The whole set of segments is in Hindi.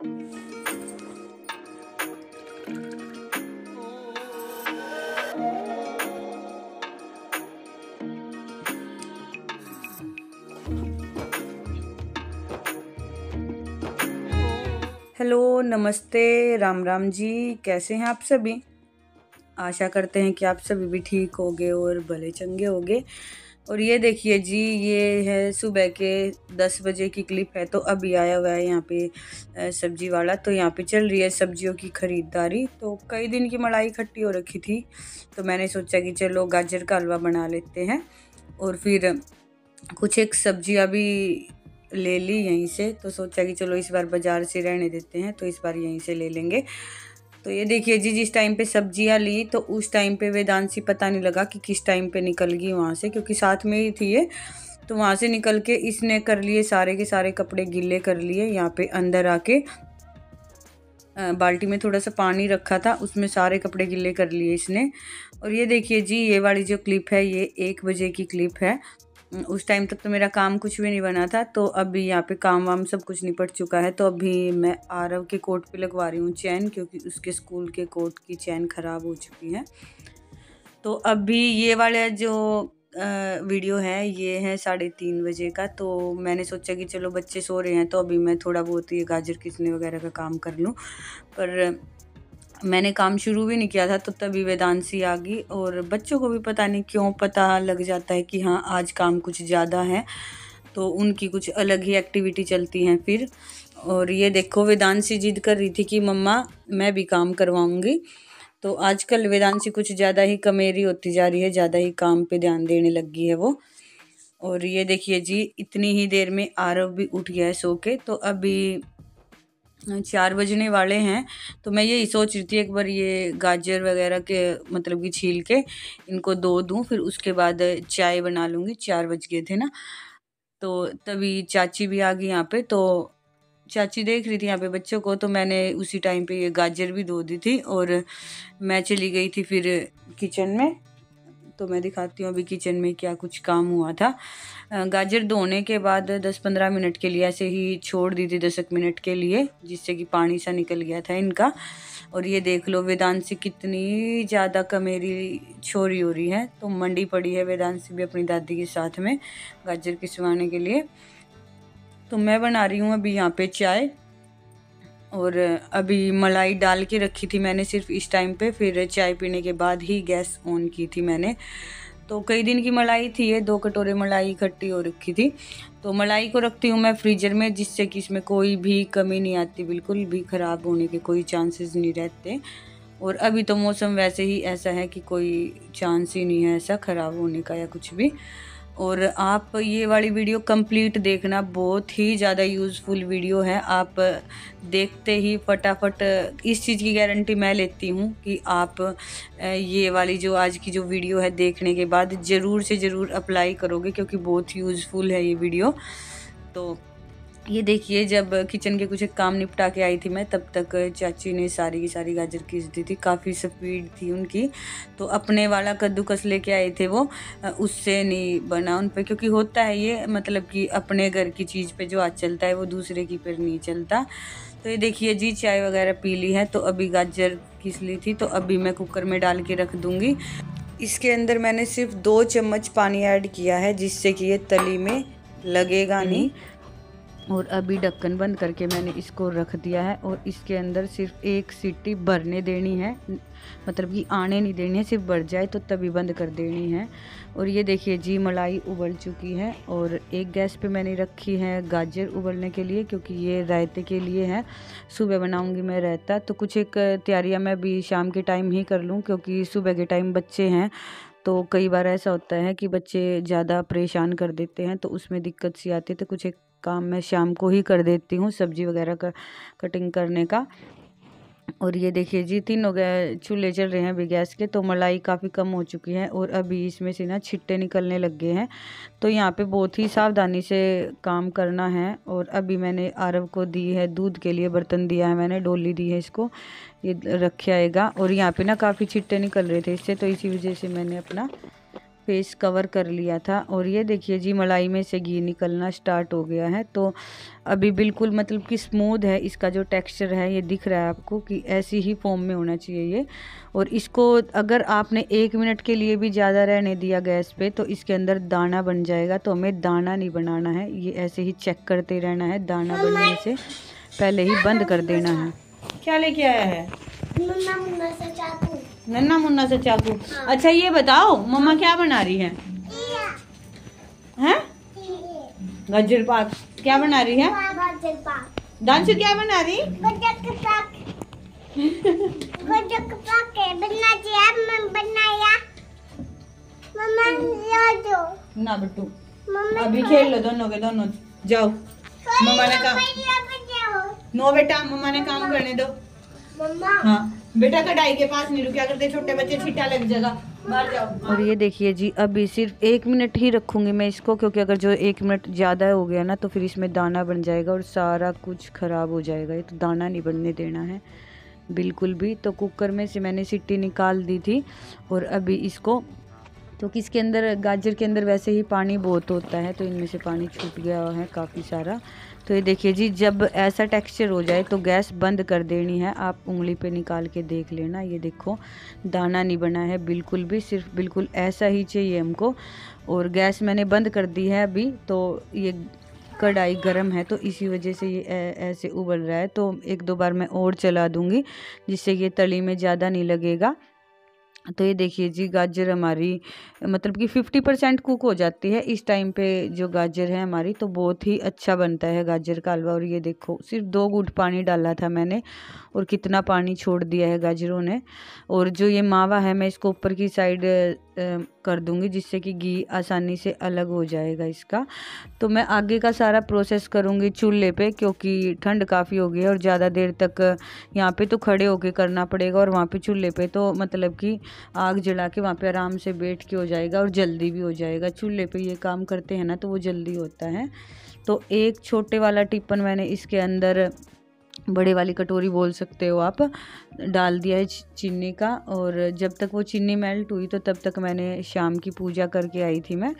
हेलो, नमस्ते, राम राम जी। कैसे हैं आप सभी? आशा करते हैं कि आप सभी भी ठीक होगे और भले चंगे होगे। और ये देखिए जी, ये है सुबह के दस बजे की क्लिप है तो अभी आया हुआ है यहाँ पे सब्ज़ी वाला तो यहाँ पे चल रही है सब्जियों की ख़रीदारी। तो कई दिन की मलाई इकट्ठी हो रखी थी तो मैंने सोचा कि चलो गाजर का हलवा बना लेते हैं। और फिर कुछ एक सब्ज़ियाँ भी ले ली यहीं से तो सोचा कि चलो इस बार बाज़ार से रहने देते हैं तो इस बार यहीं से ले लेंगे। तो ये देखिए जी, जिस टाइम पे सब्ज़ियाँ ली तो उस टाइम पे वेदांशी पता नहीं लगा कि किस टाइम पे निकल गई वहाँ से, क्योंकि साथ में ही थी ये। तो वहाँ से निकल के इसने कर लिए सारे के सारे कपड़े गिले कर लिए, यहाँ पे अंदर आके। बाल्टी में थोड़ा सा पानी रखा था, उसमें सारे कपड़े गिले कर लिए इसने। और ये देखिए जी, ये वाली जो क्लिप है, ये एक बजे की क्लिप है। उस टाइम तक तो मेरा काम कुछ भी नहीं बना था तो अभी यहाँ पे काम वाम सब कुछ निपट चुका है तो अभी मैं आरव के कोट पे लगवा रही हूँ चैन, क्योंकि उसके स्कूल के कोट की चैन ख़राब हो चुकी है। तो अभी ये वाला जो वीडियो है, ये है साढ़े तीन बजे का तो मैंने सोचा कि चलो बच्चे सो रहे हैं तो अभी मैं थोड़ा बहुत ये गाजर किसने वगैरह का काम कर लूँ, पर मैंने काम शुरू भी नहीं किया था तो तभी वेदांशी आ गई और बच्चों को भी पता नहीं क्यों पता लग जाता है कि हाँ आज काम कुछ ज़्यादा है तो उनकी कुछ अलग ही एक्टिविटी चलती हैं फिर। और ये देखो वेदांशी जिद कर रही थी कि मम्मा, मैं भी काम करवाऊँगी। तो आजकल वेदांशी कुछ ज़्यादा ही कमेरी होती जा रही है, ज़्यादा ही काम पे ध्यान देने लगी है वो। और ये देखिए जी, इतनी ही देर में आरव भी उठ गया है सो के तो अभी चार बजने वाले हैं तो मैं यही सोच रही थी एक बार ये गाजर वगैरह के मतलब कि छील के इनको दो दूँ, फिर उसके बाद चाय बना लूँगी, चार बज गए थे ना। तो तभी चाची भी आ गई यहाँ पे तो चाची देख रही थी यहाँ पे बच्चों को तो मैंने उसी टाइम पे ये गाजर भी धो दी थी और मैं चली गई थी फिर किचन में। तो मैं दिखाती हूँ अभी किचन में क्या कुछ काम हुआ था। गाजर धोने के बाद 10-15 मिनट के लिए ऐसे ही छोड़ दी थी दस मिनट के लिए, जिससे कि पानी सा निकल गया था इनका। और ये देख लो वेदांशी कितनी ज़्यादा कमेरी छोरी हो रही है। तो मंडी पड़ी है वेदांशी भी अपनी दादी के साथ में गाजर किसवाने के लिए। तो मैं बना रही हूँ अभी यहाँ पे चाय। और अभी मलाई डाल के रखी थी मैंने सिर्फ़ इस टाइम पे, फिर चाय पीने के बाद ही गैस ऑन की थी मैंने। तो कई दिन की मलाई थी ये, दो कटोरे मलाई इकट्ठी हो रखी थी। तो मलाई को रखती हूँ मैं फ्रीजर में, जिससे कि इसमें कोई भी कमी नहीं आती, बिल्कुल भी ख़राब होने के कोई चांसेस नहीं रहते। और अभी तो मौसम वैसे ही ऐसा है कि कोई चांस ही नहीं है ऐसा ख़राब होने का या कुछ भी। और आप ये वाली वीडियो कंप्लीट देखना, बहुत ही ज़्यादा यूज़फुल वीडियो है। आप देखते ही फटाफट, इस चीज़ की गारंटी मैं लेती हूँ कि आप ये वाली जो आज की जो वीडियो है देखने के बाद ज़रूर से ज़रूर अप्लाई करोगे, क्योंकि बहुत यूज़फुल है ये वीडियो। तो ये देखिए जब किचन के कुछ काम निपटा के आई थी मैं तब तक चाची ने सारी की सारी गाजर खींच दी थी काफ़ी स्पीड थी उनकी। तो अपने वाला कद्दूकस लेके आए थे वो उससे नहीं बना उन पर क्योंकि होता है ये मतलब कि अपने घर की चीज़ पे जो आज चलता है वो दूसरे की पर नहीं चलता। तो ये देखिए जी चाय वगैरह पी ली है तो अभी गाजर खींच ली थी तो अभी मैं कुकर में डाल के रख दूँगी। इसके अंदर मैंने सिर्फ़ दो चम्मच पानी ऐड किया है जिससे कि ये तली में लगेगा नहीं। और अभी ढक्कन बंद करके मैंने इसको रख दिया है और इसके अंदर सिर्फ़ एक सीटी भरने देनी है। मतलब कि आने नहीं देनी है, सिर्फ़ भर जाए तो तभी बंद कर देनी है। और ये देखिए, जी मलाई उबल चुकी है और एक गैस पे मैंने रखी है गाजर उबलने के लिए, क्योंकि ये रायते के लिए है। सुबह बनाऊँगी मैं रायता। तो कुछ एक तैयारियाँ मैं अभी शाम के टाइम ही कर लूँ, क्योंकि सुबह के टाइम बच्चे हैं। तो कई बार ऐसा होता है कि बच्चे ज़्यादा परेशान कर देते हैं तो उसमें दिक्कत सी आती है। तो कुछ एक काम मैं शाम को ही कर देती हूँ सब्ज़ी वगैरह का कटिंग करने का। और ये देखिए जी, तीन गए चूल्हे चल रहे हैं अभी गैस के तो मलाई काफ़ी कम हो चुकी है और अभी इसमें से ना छिट्टे निकलने लग गए हैं। तो यहाँ पे बहुत ही सावधानी से काम करना है और अभी मैंने आरव को दी है दूध के लिए, बर्तन दिया है मैंने, डोली दी है इसको, ये रखे आएगा। और यहाँ पे ना काफ़ी छिट्टे निकल रहे थे इससे तो इसी वजह से मैंने अपना फेस कवर कर लिया था और ये देखिए जी मलाई में से घी निकलना स्टार्ट हो गया है। तो अभी बिल्कुल मतलब कि स्मूथ है इसका जो टेक्सचर है ये दिख रहा है आपको कि ऐसी ही फॉर्म में होना चाहिए ये। और इसको अगर आपने एक मिनट के लिए भी ज़्यादा रहने दिया गैस पे तो इसके अंदर दाना बन जाएगा। तो हमें दाना नहीं बनाना है ये ऐसे ही चेक करते रहना है दाना बनने से पहले ही बंद कर देना है। क्या लेके आया है? नन्ना मुन्ना से चाकू। अच्छा ये बताओ मम्मा क्या बना रही है? हैं? गाजर पाक। क्या बना रही है? दांशु क्या बना रही? ना बट्टू अभी खेल लो दोनों के दोनों। जाओ। मम्मा ने काम नो बेटा मम्मा ने काम करने दो। हाँ। बेटा कढ़ाई के पास नहीं रुकिया करते, छोटे बच्चे छिट्टा लग जाएगा। और ये देखिए जी, अभी सिर्फ़ एक मिनट ही रखूँगी मैं इसको, क्योंकि अगर जो एक मिनट ज़्यादा हो गया ना तो फिर इसमें दाना बन जाएगा और सारा कुछ ख़राब हो जाएगा। ये तो दाना नहीं बनने देना है, बिल्कुल भी। तो कुकर में से मैंने सिट्टी निकाल दी थी और अभी इसको तो किसके अंदर, गाजर के अंदर वैसे ही पानी बहुत होता है तो इनमें से पानी छूट गया है काफ़ी सारा। तो ये देखिए जी, जब ऐसा टेक्सचर हो जाए तो गैस बंद कर देनी है। आप उंगली पे निकाल के देख लेना। ये देखो, दाना नहीं बना है, बिल्कुल भी, सिर्फ़ बिल्कुल ऐसा ही चाहिए हमको। और गैस मैंने बंद कर दी है अभी तो ये कढ़ाई गर्म है तो इसी वजह से ये ऐसे उबल रहा है। तो एक दो बार मैं और चला दूँगी, जिससे ये तली में ज़्यादा नहीं लगेगा। तो ये देखिए जी, गाजर हमारी मतलब कि फिफ्टी परसेंट कुक हो जाती है। इस टाइम पे जो गाजर है हमारी तो बहुत ही अच्छा बनता है गाजर का हलवा। और ये देखो, सिर्फ़ दो गुट पानी डाला था मैंने। और कितना पानी छोड़ दिया है गाजरों ने। और जो ये मावा है, मैं इसको ऊपर की साइड कर दूँगी, जिससे कि घी आसानी से अलग हो जाएगा इसका। तो मैं आगे का सारा प्रोसेस करूँगी चूल्हे पे, क्योंकि ठंड काफ़ी हो गई है और ज़्यादा देर तक यहाँ पे तो खड़े होके करना पड़ेगा और वहाँ पे चूल्हे पे तो मतलब कि आग जला के वहाँ पे आराम से बैठ के हो जाएगा और जल्दी भी हो जाएगा। चूल्हे पे ये काम करते हैं ना तो वो जल्दी होता है। तो एक छोटे वाला टिप्पन मैंने इसके अंदर बड़े वाली कटोरी बोल सकते हो आप, डाल दिया है चीनी का और जब तक वो चीनी मेल्ट हुई तो तब तक मैंने शाम की पूजा करके आई थी मैं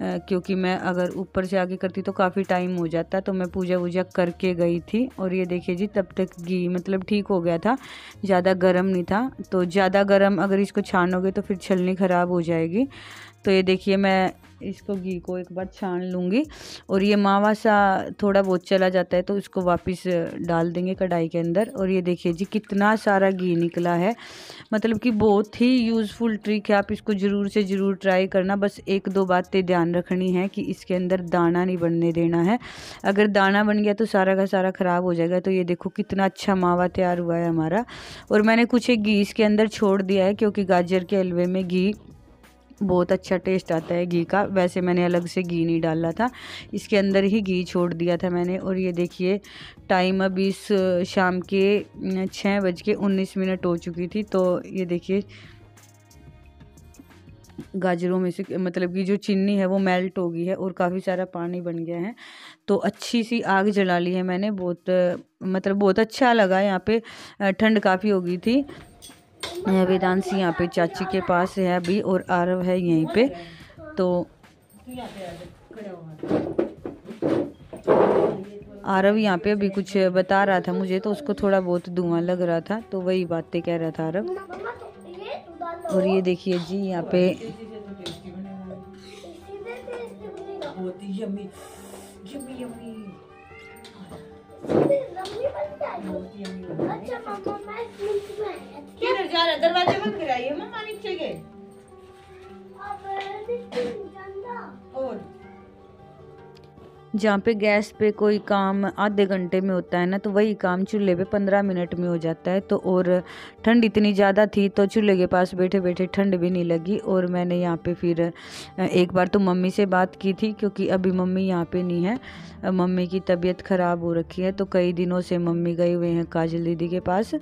क्योंकि मैं अगर ऊपर से आगे करती तो काफ़ी टाइम हो जाता तो मैं पूजा वूजा करके गई थी और ये देखिए जी तब तक घी मतलब ठीक हो गया था, ज़्यादा गर्म नहीं था तो ज़्यादा गर्म अगर इसको छानोगे तो फिर छलनी ख़राब हो जाएगी। तो ये देखिए मैं इसको घी को एक बार छान लूँगी। और ये मावा सा थोड़ा बहुत चला जाता है तो इसको वापस डाल देंगे कढ़ाई के अंदर। और ये देखिए जी, कितना सारा घी निकला है। मतलब कि बहुत ही यूज़फुल ट्रिक है, आप इसको ज़रूर से ज़रूर ट्राई करना। बस एक दो बातें ध्यान रखनी है कि इसके अंदर दाना नहीं बनने देना है। अगर दाना बन गया तो सारा का सारा ख़राब हो जाएगा। तो ये देखो कितना अच्छा मावा तैयार हुआ है हमारा। और मैंने कुछ एक घी इसके अंदर छोड़ दिया है, क्योंकि गाजर के हलवे में घी बहुत अच्छा टेस्ट आता है घी का। वैसे मैंने अलग से घी नहीं डाला था। इसके अंदर ही घी छोड़ दिया था मैंने। और ये देखिए टाइम अब इस शाम के छः बज के उन्नीस मिनट हो चुकी थी। तो ये देखिए, गाजरों में से मतलब कि जो चीनी है वो मेल्ट हो गई है और काफ़ी सारा पानी बन गया है। तो अच्छी सी आग जला ली है मैंने। बहुत मतलब बहुत अच्छा लगा यहाँ पे। ठंड काफ़ी हो गई थी। वेदांशी यहाँ पे चाची के पास है अभी और आरव है यहीं पे तो आरव यहाँ पे अभी कुछ बता रहा था मुझे तो उसको थोड़ा बहुत धुआँ लग रहा था तो वही बातें कह रहा था आरव। और ये देखिए जी यहाँ पे यम्मी दरवाजे मत कराइए मम्मा नीचे गए। और? जहाँ पे गैस पे कोई काम आधे घंटे में होता है ना तो वही काम चूल्हे पे पंद्रह मिनट में हो जाता है। तो और ठंड इतनी ज़्यादा थी तो चूल्हे के पास बैठे बैठे ठंड भी नहीं लगी। और मैंने यहाँ पे फिर एक बार तो मम्मी से बात की थी, क्योंकि अभी मम्मी यहाँ पे नहीं है। मम्मी की तबीयत ख़राब हो रखी है तो कई दिनों से मम्मी गए हुए हैं काजल दीदी के पास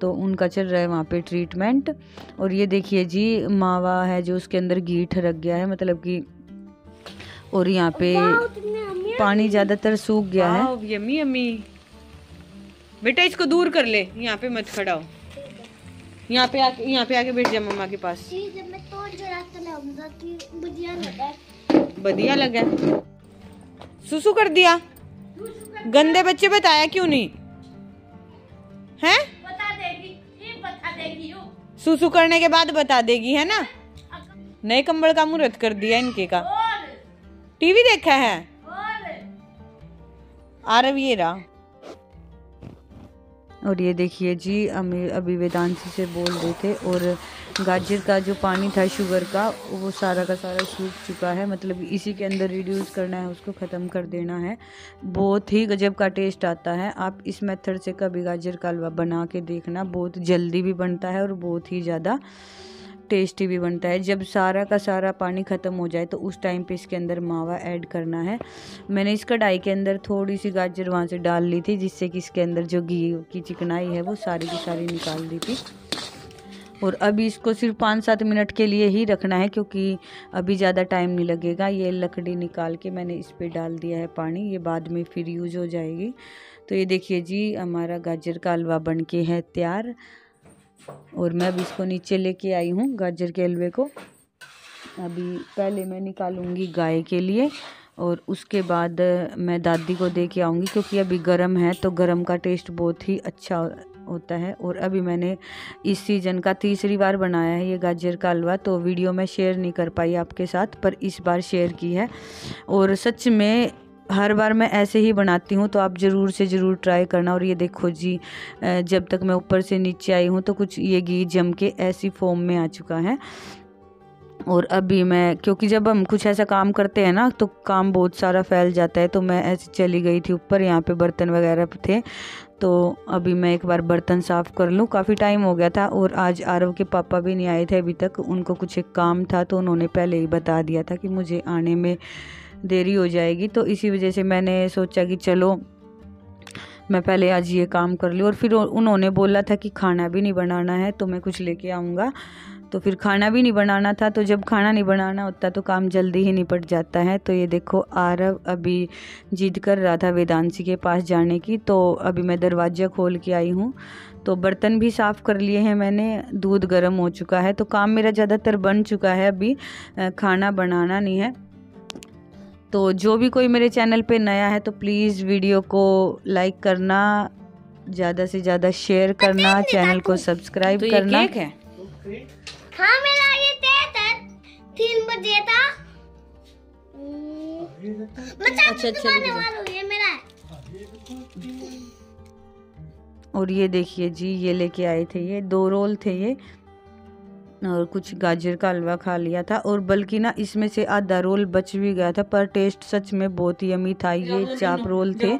तो उनका चल रहा है वहाँ पे ट्रीटमेंट। और ये देखिए जी, मावा है जो उसके अंदर घी ठरक गया है मतलब कि और यहाँ पे पानी ज़्यादातर सूख गया है। यमी यमी बेटा इसको दूर कर ले। यहाँ पे मत खड़ा हो। यहाँ पे आके यहाँ पे आके बैठ जा मम्मा के पास। बढ़िया लगा सुसु कर दिया। गंदे बच्चे बताया क्यों नहीं? हैं? बता देगी बता देगी सुसु करने के बाद बता देगी है ना? नए कंबल का मुहूर्त कर दिया इनके का। और टीवी देखा है? और आरव ये रहा। और ये देखिए जी, अमी, अभी वेदांशी से बोल रहे थे और गाजर का जो पानी था, शुगर का, वो सारा का सारा सूख चुका है। मतलब इसी के अंदर रिड्यूस करना है, उसको ख़त्म कर देना है। बहुत ही गजब का टेस्ट आता है। आप इस मेथड से कभी गाजर का हलवा बना के देखना, बहुत जल्दी भी बनता है और बहुत ही ज़्यादा टेस्टी भी बनता है। जब सारा का सारा पानी ख़त्म हो जाए तो उस टाइम पे इसके अंदर मावा ऐड करना है। मैंने इस कढ़ाई के अंदर थोड़ी सी गाजर वहाँ से डाल ली थी, जिससे कि इसके अंदर जो घी की चिकनाई है, वो सारी की सारी निकाल दी थी। और अभी इसको सिर्फ़ पाँच सात मिनट के लिए ही रखना है, क्योंकि अभी ज़्यादा टाइम नहीं लगेगा। ये लकड़ी निकाल के मैंने इस पर डाल दिया है पानी। ये बाद में फिर यूज़ हो जाएगी। तो ये देखिए जी, हमारा गाजर का हलवा बन के है तैयार। और मैं अभी इसको नीचे लेके आई हूँ गाजर के हलवे को। अभी पहले मैं निकालूँगी गाय के लिए और उसके बाद मैं दादी को दे के आऊँगी क्योंकि अभी गर्म है तो गर्म का टेस्ट बहुत ही अच्छा होता है। और अभी मैंने इस सीज़न का तीसरी बार बनाया है ये गाजर का हलवा तो वीडियो में शेयर नहीं कर पाई आपके साथ, पर इस बार शेयर की है। और सच में हर बार मैं ऐसे ही बनाती हूँ तो आप ज़रूर से ज़रूर ट्राई करना। और ये देखो जी जब तक मैं ऊपर से नीचे आई हूँ तो कुछ ये घी जम के ऐसी फॉर्म में आ चुका है। और अभी मैं, क्योंकि जब हम कुछ ऐसा काम करते हैं ना तो काम बहुत सारा फैल जाता है तो मैं ऐसे चली गई थी ऊपर, यहाँ पे बर्तन वगैरह थे। तो अभी मैं एक बार बर्तन साफ़ कर लूँ, काफ़ी टाइम हो गया था। और आज आरव के पापा भी नहीं आए थे अभी तक, उनको कुछ एक काम था तो उन्होंने पहले ही बता दिया था कि मुझे आने में देरी हो जाएगी। तो इसी वजह से मैंने सोचा कि चलो, मैं पहले आज ये काम कर लूँ और फिर उन्होंने बोला था कि खाना भी नहीं बनाना है तो मैं कुछ लेके आऊँगा। तो फिर खाना भी नहीं बनाना था तो जब खाना नहीं बनाना होता तो काम जल्दी ही निपट जाता है। तो ये देखो, आरव अभी जिद कर रहा था वेदांशी के पास जाने की तो अभी मैं दरवाज़ा खोल के आई हूँ। तो बर्तन भी साफ़ कर लिए हैं मैंने, दूध गर्म हो चुका है। तो काम मेरा ज़्यादातर बन चुका है अभी खाना बनाना नहीं है। तो जो भी कोई मेरे चैनल पे नया है तो प्लीज़ वीडियो को लाइक करना ज़्यादा से ज़्यादा शेयर करना चैनल को सब्सक्राइब तो करना। ये केक है। हाँ मेरा ये तीन बजे था। अच्छा अच्छा ये मेरा और ये देखिए जी ये लेके आए थे ये दो रोल थे ये। और कुछ गाजर का हलवा खा लिया था और बल्कि ना इसमें से आधा रोल बच भी गया था पर टेस्ट सच में बहुत ही अमी था ये चाप रोल थे।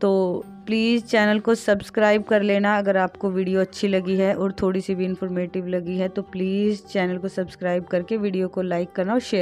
तो प्लीज़ चैनल को सब्सक्राइब कर लेना अगर आपको वीडियो अच्छी लगी है और थोड़ी सी भी इन्फॉर्मेटिव लगी है तो प्लीज़ चैनल को सब्सक्राइब करके वीडियो को लाइक करना और शेयर